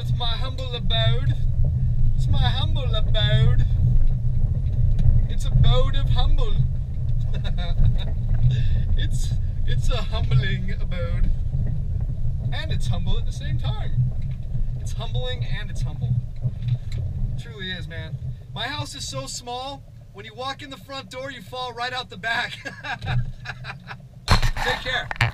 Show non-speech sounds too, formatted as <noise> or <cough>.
It's my humble abode. It's my humble abode. It's abode of humble. <laughs> it's it's a humbling abode. And it's humble at the same time. It's humbling and it's humble. It truly is, man. My house is so small, when you walk in the front door, you fall right out the back. <laughs> Take care.